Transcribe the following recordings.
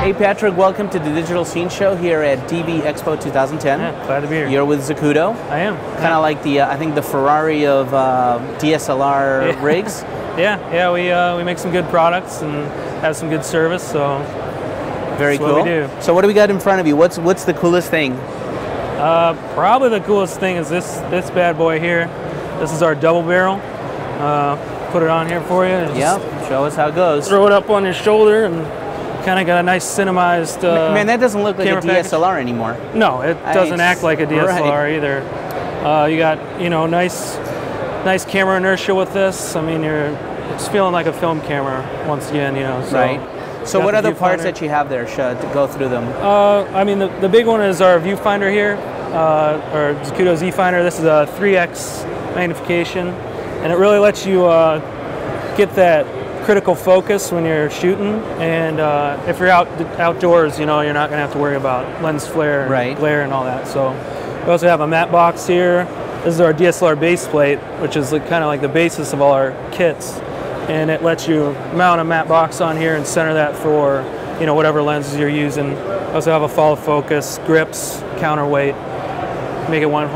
Hey Patrick, welcome to the Digital Scene Show here at DV Expo 2010. Yeah, glad to be here. You're with Zacuto, I am. kind of like the uh, I think the Ferrari of uh, DSLR Yeah. rigs. Yeah, yeah, we uh, we make some good products and have some good service. So Very That's what cool. we do. So what do we got in front of you? What's what's the coolest thing? uh, probably the coolest thing is this this bad boy here. This is our double barrel. Uh, put it on here for you. Yeah, show us how it goes. Throw it up on your shoulder and kind of got a nice cinemized. Uh, Man, that doesn't look like a camera package. DSLR anymore. No, it doesn't act like a DSLR Right. either. Uh, you got you know nice, nice camera inertia with this. I mean, you're it's feeling like a film camera once again. You know, so right. So what the other parts that you have there? Should to go through them. Uh, I mean, the, the big one is our viewfinder here, uh, our Zacuto Z-Finder. This is a 3x magnification, and it really lets you uh, get that critical focus when you're shooting. And uh, if you're out outdoors, you know, you're not gonna have to worry about lens flare, and Right. glare, and all that. So we also have a matte box here. This is our DSLR base plate, which is like, kind of like the basis of all our kits. And it lets you mount a matte box on here and center that for, you know, whatever lenses you're using. We also have a follow focus, grips, counterweight, make it one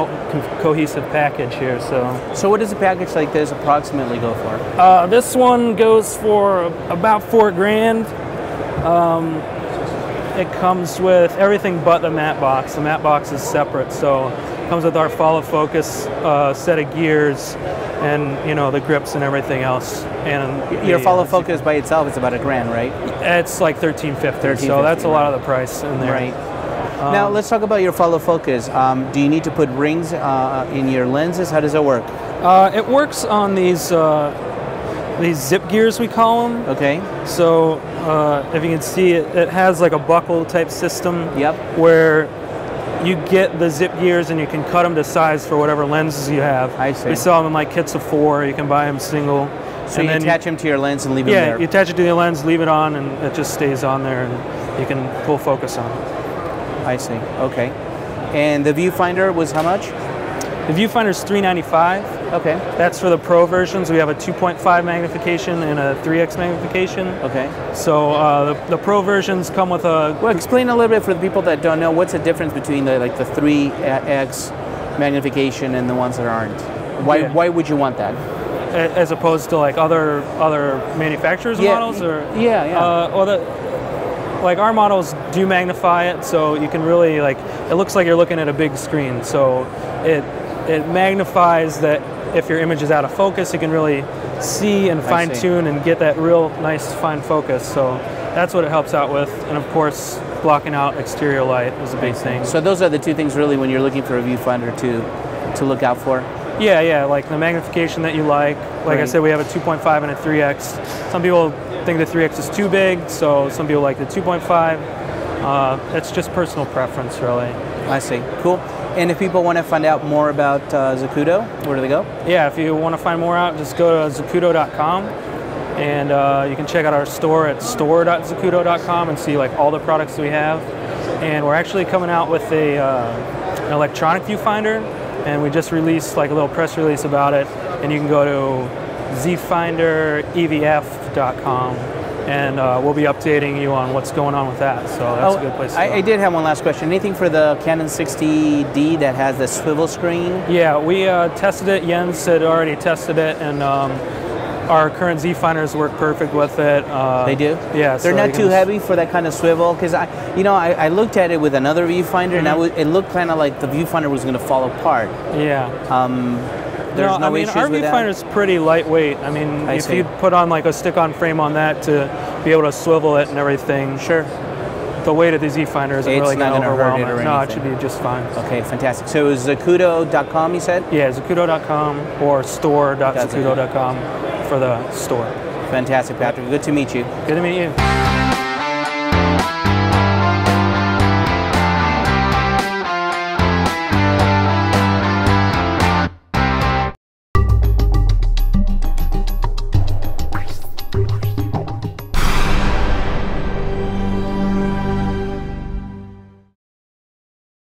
cohesive package here. So So what does a package like this approximately go for? uh, this one goes for about four grand. Um, it comes with everything but the matte box. The matte box is separate, so it comes with our follow focus uh, set of gears, and you know the grips and everything else. And Your the, follow focus by itself is about a grand, right? It's like thirteen fifty. So that's a lot of the price in there. Right. Now let's talk about your follow focus. Um, do you need to put rings uh, in your lenses? How does it work? Uh, it works on these uh, these zip gears we call them. Okay. So uh, if you can see it, it has like a buckle type system. Yep. Where you get the zip gears and you can cut them to size for whatever lenses you have. I see. We sell them in like kits of four. You can buy them single. So you attach them to your lens and leave them yeah, there. you attach it to the lens, leave it on, and it just stays on there, and you can full focus on it. I see. Okay. And the viewfinder was how much? The viewfinder is 395. Okay. That's for the pro versions. We have a 2.5 magnification and a 3x magnification. Okay. So uh, the, the pro versions come with a Well, explain a little bit for the people that don't know. What's the difference between the like the three X magnification and the ones that aren't? Why Yeah. Why would you want that? as opposed to like other other manufacturers' Yeah, models or yeah, yeah. Uh, well, the, like our models do magnify it, so you can really like it looks like you're looking at a big screen. So it it magnifies that if your image is out of focus, you can really see and fine tune and get that real nice fine focus. So that's what it helps out with, and of course blocking out exterior light is a big thing. So those are the two things really when you're looking for a viewfinder to to look out for. Yeah, yeah, like the magnification that you like. Like I said, we have a 2.5 and a 3x. Some people think the 3x is too big, so some people like the 2.5. Uh, it's just personal preference, really. I see. Cool. And if people want to find out more about uh, Zacuto, where do they go? Yeah, if you want to find more out, just go to zacuto.com and uh, you can check out our store at store.zacuto.com and see like all the products we have. And we're actually coming out with a uh, an electronic viewfinder, and we just released like a little press release about it. And you can go to zfinderevf.com, and uh, we'll be updating you on what's going on with that. So that's a good place. To Oh, I, go. I did have one last question. Anything for the Canon 60D that has the swivel screen? Yeah, we uh, tested it. Jens had already tested it, and um, our current Z finders work perfect with it. Uh, They do. Yeah, They're so not too heavy for that kind of swivel because I, you know, I, I looked at it with another viewfinder and I Mhm. w- it looked kind of like the viewfinder was going to fall apart. Yeah. Um, there's no, I mean, issues our with viewfinder that. is pretty lightweight. I mean, I if see. you put on like a stick-on frame on that to be able to swivel it and everything, Sure. the weight of the Z finder isn't It's really not going to overwhelm it or No, it should be just fine. Okay, fantastic. So it was zacuto.com, you said? Yeah, zacuto.com or store.zacuto.com for the store. Fantastic, Patrick. Good to meet you. Good to meet you.